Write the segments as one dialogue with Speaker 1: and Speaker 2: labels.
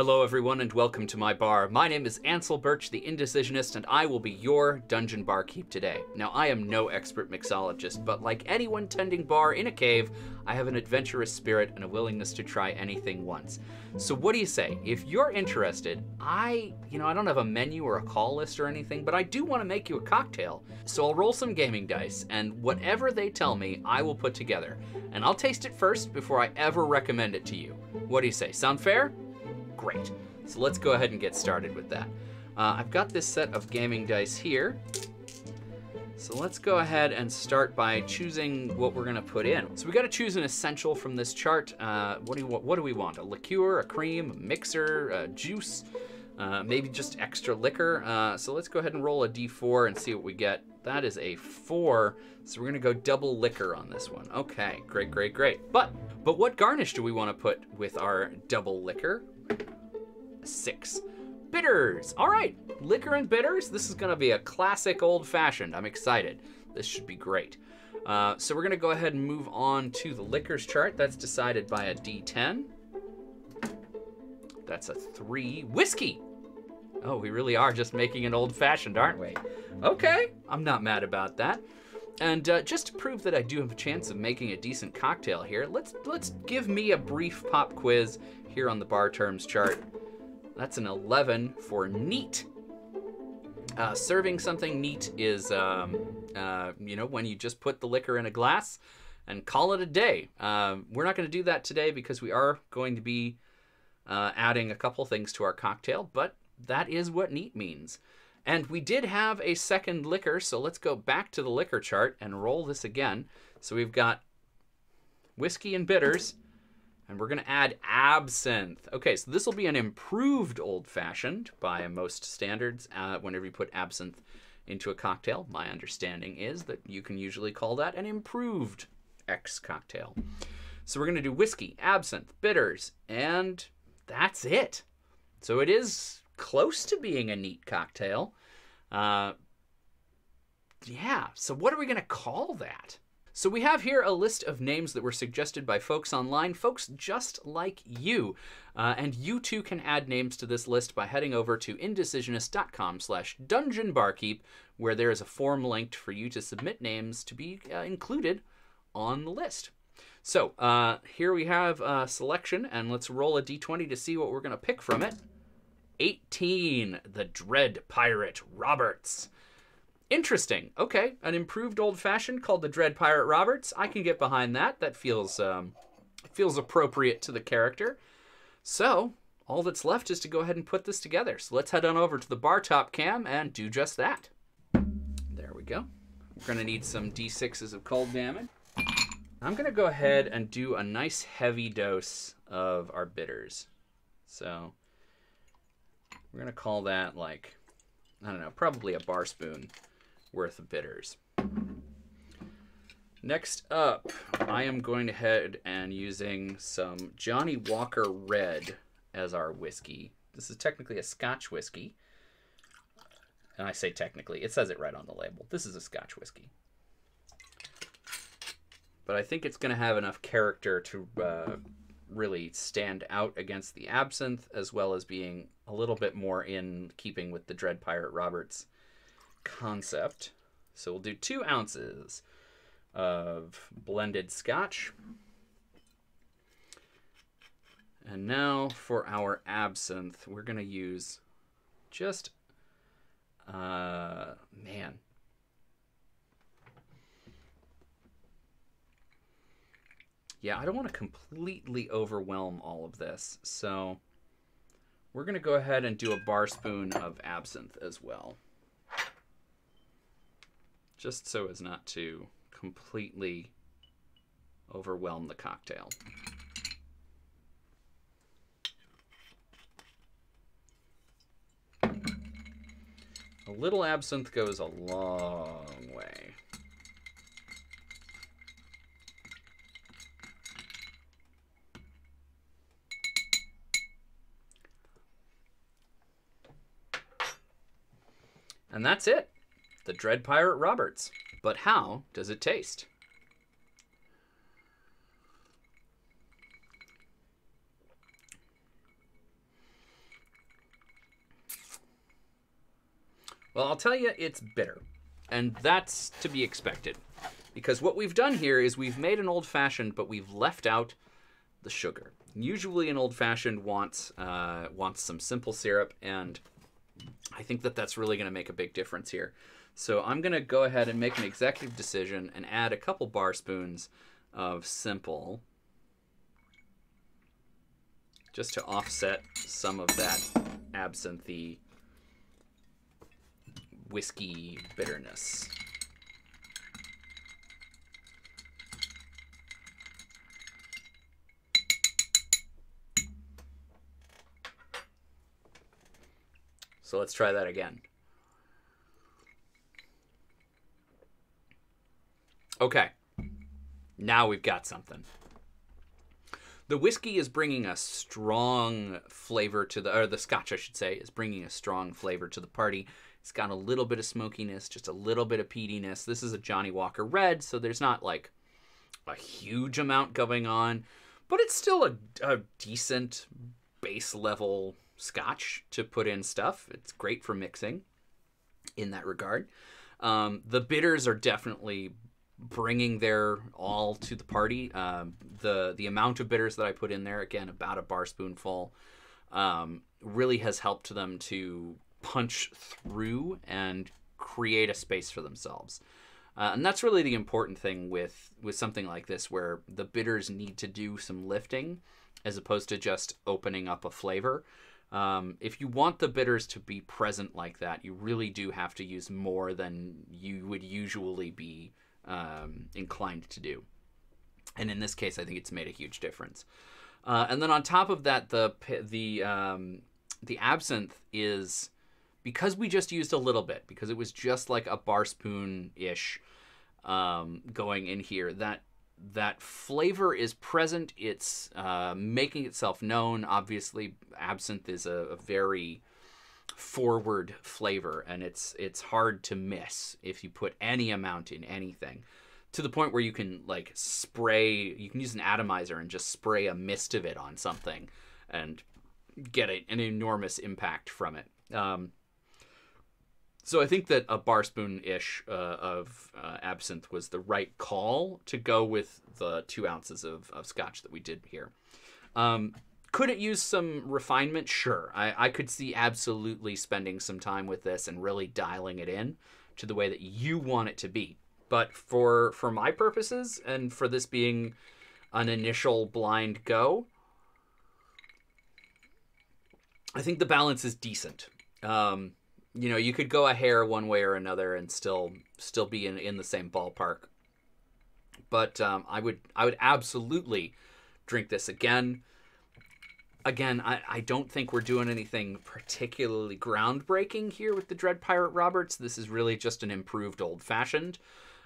Speaker 1: Hello, everyone, and welcome to my bar. My name is Ansel Burch, the Indecisionist, and I will be your dungeon barkeep today. Now, I am no expert mixologist, but like anyone tending bar in a cave, I have an adventurous spirit and a willingness to try anything once. So, what do you say? If you're interested, I, you know, I don't have a menu or a call list or anything, but I do want to make you a cocktail. So, I'll roll some gaming dice, and whatever they tell me, I will put together. And I'll taste it first before I ever recommend it to you. What do you say? Sound fair? Great. So let's go ahead and get started with that. Uh, I've got this set of gaming dice here. So let's go ahead and start by choosing what we're gonna put in. So we gotta choose an essential from this chart. Uh, what, do you, what do we want? A liqueur, a cream, a mixer, a juice, uh, maybe just extra liquor. Uh, so let's go ahead and roll a d4 and see what we get. That is a four, so we're gonna go double liquor on this one. Okay, great, great, great. But, but what garnish do we wanna put with our double liquor? Six. Bitters. All right, liquor and bitters. This is gonna be a classic old fashioned. I'm excited. This should be great. Uh, so we're gonna go ahead and move on to the liquors chart. That's decided by a D10. That's a three. Whiskey. Oh, we really are just making an old fashioned, aren't we? Okay, I'm not mad about that. And uh, just to prove that I do have a chance of making a decent cocktail here, let's let's give me a brief pop quiz here on the bar terms chart. That's an 11 for neat. Uh, serving something neat is, um, uh, you know, when you just put the liquor in a glass and call it a day. Uh, we're not going to do that today because we are going to be uh, adding a couple things to our cocktail, but that is what neat means. And we did have a second liquor, so let's go back to the liquor chart and roll this again. So we've got whiskey and bitters, and we're going to add absinthe. Okay, so this will be an improved old fashioned by most standards. Uh, whenever you put absinthe into a cocktail, my understanding is that you can usually call that an improved X cocktail. So we're going to do whiskey, absinthe, bitters, and that's it. So it is close to being a neat cocktail. Uh, yeah, so what are we going to call that? So we have here a list of names that were suggested by folks online, folks just like you. Uh, and you too can add names to this list by heading over to indecisionist.com slash dungeonbarkeep, where there is a form linked for you to submit names to be uh, included on the list. So uh, here we have a selection, and let's roll a d20 to see what we're going to pick from it. 18, the Dread Pirate Roberts. Interesting. Okay, an improved old fashioned called the Dread Pirate Roberts. I can get behind that. That feels um, feels appropriate to the character. So all that's left is to go ahead and put this together. So let's head on over to the bar top cam and do just that. There we go. We're gonna need some d6s of cold damage. I'm gonna go ahead and do a nice heavy dose of our bitters. So we're gonna call that like, I don't know, probably a bar spoon worth of bitters. Next up, I am going to head and using some Johnnie Walker Red as our whiskey. This is technically a Scotch whiskey. And I say technically, it says it right on the label. This is a Scotch whiskey. But I think it's going to have enough character to uh, really stand out against the absinthe, as well as being a little bit more in keeping with the Dread Pirate Roberts concept. So we'll do two ounces of blended scotch. And now for our absinthe, we're going to use just, uh, man. Yeah, I don't want to completely overwhelm all of this. So we're going to go ahead and do a bar spoon of absinthe as well just so as not to completely overwhelm the cocktail. A little absinthe goes a long way. And that's it the Dread Pirate Roberts. But how does it taste? Well, I'll tell you, it's bitter. And that's to be expected. Because what we've done here is we've made an old fashioned, but we've left out the sugar. Usually, an old fashioned wants uh, wants some simple syrup, and I think that that's really going to make a big difference here. So I'm going to go ahead and make an executive decision and add a couple bar spoons of simple just to offset some of that absinthe whiskey bitterness. So let's try that again. Okay. Now we've got something. The whiskey is bringing a strong flavor to the, or the scotch, I should say, is bringing a strong flavor to the party. It's got a little bit of smokiness, just a little bit of peatiness. This is a Johnnie Walker Red, so there's not like a huge amount going on, but it's still a, a decent base level scotch to put in stuff. It's great for mixing in that regard. Um, the bitters are definitely bringing their all to the party. Um, the the amount of bitters that I put in there, again, about a bar spoonful, um, really has helped them to punch through and create a space for themselves. Uh, and that's really the important thing with with something like this, where the bitters need to do some lifting, as opposed to just opening up a flavor. Um, if you want the bitters to be present like that, you really do have to use more than you would usually be um, inclined to do. And in this case, I think it's made a huge difference. Uh, and then on top of that, the the um, the absinthe is because we just used a little bit because it was just like a bar spoon ish um, going in here. That that flavor is present. It's uh, making itself known. Obviously, absinthe is a, a very forward flavor and it's it's hard to miss if you put any amount in anything to the point where you can like spray you can use an atomizer and just spray a mist of it on something and get a, an enormous impact from it um, so I think that a bar spoon ish uh, of uh, absinthe was the right call to go with the two ounces of, of scotch that we did here. Um, could it use some refinement? Sure. I, I could see absolutely spending some time with this and really dialing it in to the way that you want it to be. But for for my purposes and for this being an initial blind go, I think the balance is decent. Um, you know, you could go a hair one way or another and still still be in, in the same ballpark. But um, I would I would absolutely drink this again again, I, I don't think we're doing anything particularly groundbreaking here with the Dread Pirate Roberts. This is really just an improved old fashioned.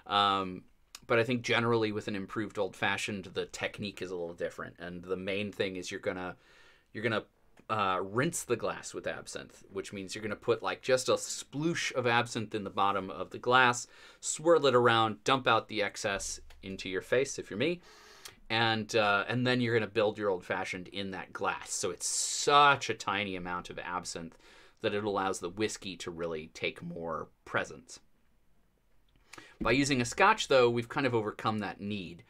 Speaker 1: Um, but I think generally with an improved old fashioned, the technique is a little different. And the main thing is you're gonna you're gonna uh, rinse the glass with absinthe, which means you're gonna put like just a sploosh of absinthe in the bottom of the glass, swirl it around, dump out the excess into your face if you're me and uh, and then you're going to build your old fashioned in that glass. So it's such a tiny amount of absinthe that it allows the whiskey to really take more presence. By using a scotch, though, we've kind of overcome that need.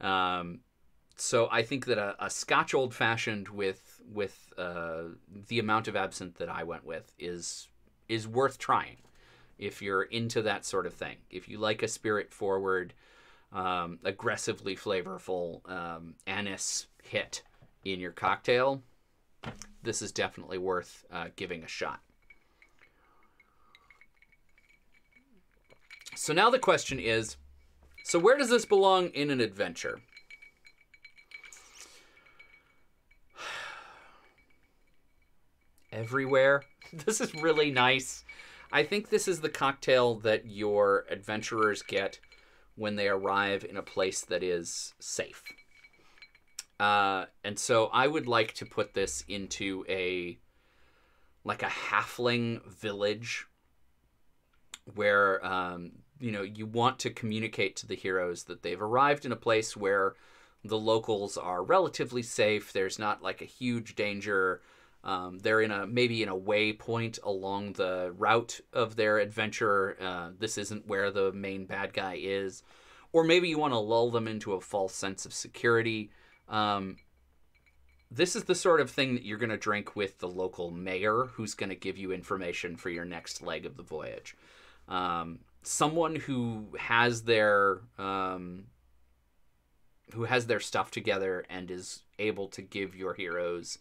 Speaker 1: Um, so I think that a, a Scotch old fashioned with with uh, the amount of absinthe that I went with is is worth trying if you're into that sort of thing. If you like a spirit forward um, aggressively flavorful um, anise hit in your cocktail, this is definitely worth uh, giving a shot. So now the question is so where does this belong in an adventure? Everywhere. This is really nice. I think this is the cocktail that your adventurers get when they arrive in a place that is safe. Uh, and so I would like to put this into a like a halfling village where um, you know you want to communicate to the heroes that they've arrived in a place where the locals are relatively safe. There's not like a huge danger Um, they're in a maybe in a waypoint along the route of their adventure. Uh, this isn't where the main bad guy is, or maybe you want to lull them into a false sense of security. Um, this is the sort of thing that you're going to drink with the local mayor, who's going to give you information for your next leg of the voyage. Um, someone who has their um, who has their stuff together and is able to give your heroes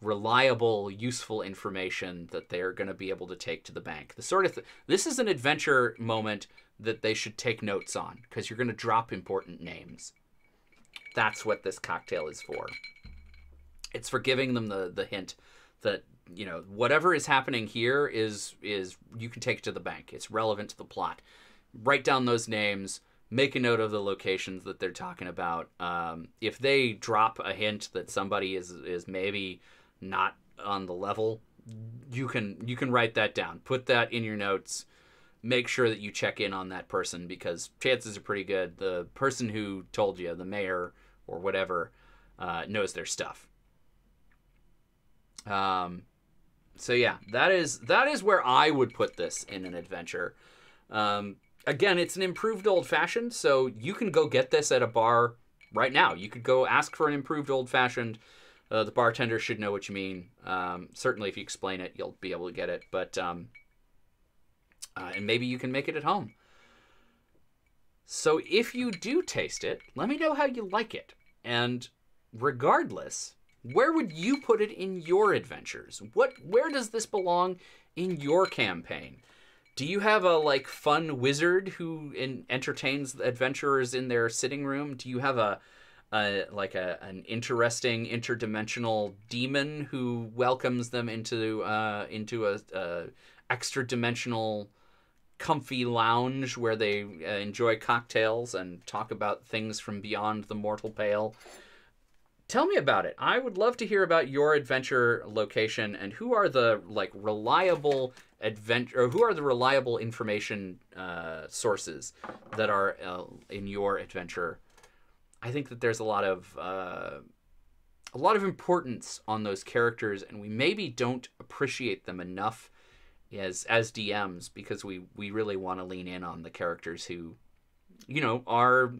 Speaker 1: reliable, useful information that they're going to be able to take to the bank. The sort of th- this is an adventure moment that they should take notes on because you're going to drop important names. That's what this cocktail is for. It's for giving them the the hint that you know whatever is happening here is is you can take it to the bank. It's relevant to the plot. Write down those names make a note of the locations that they're talking about. Um, if they drop a hint that somebody is is maybe not on the level, you can you can write that down. Put that in your notes. Make sure that you check in on that person because chances are pretty good the person who told you, the mayor or whatever, uh, knows their stuff. Um, so yeah, that is that is where I would put this in an adventure. Um, again, it's an improved old fashioned, so you can go get this at a bar right now. You could go ask for an improved old fashioned. Uh, the bartender should know what you mean. Um, certainly, if you explain it, you'll be able to get it. But um, uh, and maybe you can make it at home. So if you do taste it, let me know how you like it. And regardless, where would you put it in your adventures? What where does this belong in your campaign? Do you have a like fun wizard who in, entertains adventurers in their sitting room? Do you have a, a like a an interesting interdimensional demon who welcomes them into uh, into a, a extra dimensional comfy lounge where they uh, enjoy cocktails and talk about things from beyond the mortal pale? Tell me about it. I would love to hear about your adventure location and who are the like reliable adventure or who are the reliable information uh, sources that are uh, in your adventure. I think that there's a lot of uh, a lot of importance on those characters, and we maybe don't appreciate them enough as as DMs because we we really want to lean in on the characters who, you know, are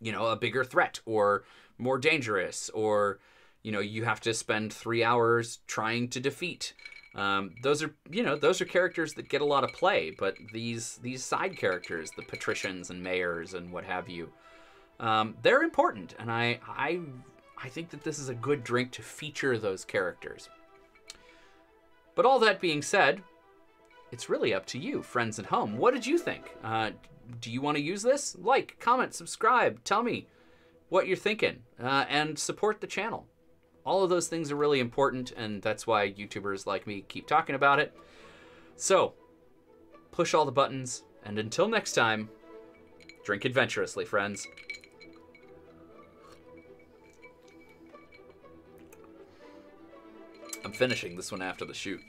Speaker 1: you know a bigger threat or more dangerous or you know you have to spend three hours trying to defeat. Um, those are you know those are characters that get a lot of play but these these side characters the patricians and mayors and what have you um, they're important and I, I i think that this is a good drink to feature those characters but all that being said it's really up to you friends at home what did you think uh, do you want to use this like comment subscribe tell me what you're thinking uh, and support the channel. All of those things are really important, and that's why YouTubers like me keep talking about it. So, push all the buttons, and until next time, drink adventurously, friends. I'm finishing this one after the shoot.